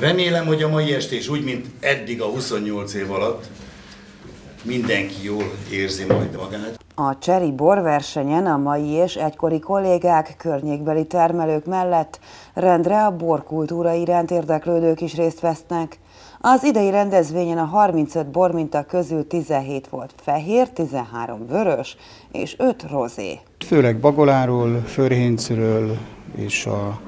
Remélem, hogy a mai estés úgy, mint eddig a 28 év alatt, mindenki jól érzi majd magát. A Cseri borversenyen a mai és egykori kollégák, környékbeli termelők mellett rendre a borkultúra iránt érdeklődők is részt vesznek. Az idei rendezvényen a 35 borminta közül 17 volt fehér, 13 vörös és 5 rozé. Főleg Bagoláról, Förhéncről és a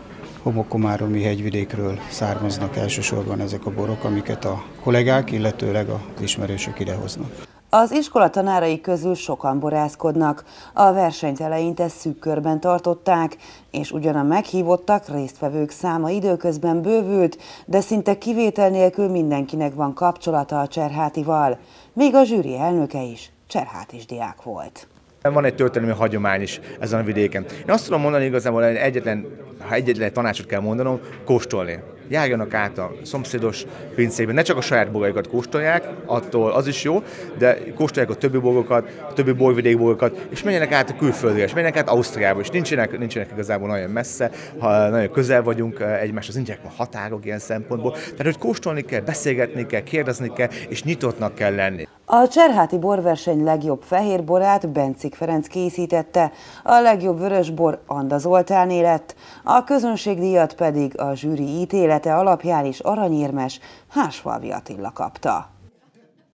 homokomáromi hegyvidékről származnak elsősorban ezek a borok, amiket a kollégák, illetőleg az ismerősök idehoznak. Az iskola tanárai közül sokan borászkodnak. A versenyt eleinte szűk körben tartották, és ugyan a meghívottak résztvevők száma időközben bővült, de szinte kivétel nélkül mindenkinek van kapcsolata a Cserhátival. Még a zsűri elnöke is Cserhátis diák volt. Van egy történelmi hagyomány is ezen a vidéken. Én azt tudom mondani igazából, hogy egyetlen, ha egyetlen tanácsot kell mondanom, kóstolni. Járjanak át a szomszédos pincékben, ne csak a saját boraikat kóstolják, attól az is jó, de kóstolják a többi borgokat, a többi borvidékborgokat, és menjenek át a külföldre, és menjenek át Ausztriába, és nincsenek, nincsenek igazából nagyon messze, ha nagyon közel vagyunk eh, egymáshoz, nincsenek a határok ilyen szempontból. Tehát, hogy kóstolni kell, beszélgetni kell, kérdezni kell, és nyitottnak kell lenni. A Cserháti borverseny legjobb fehérborát Bencik Ferenc készítette, a legjobb vörösbor Anda Zoltáné lett, a közönségdíjat pedig a zsűri ítélete alapján is aranyérmes Hársfalvi Attila kapta.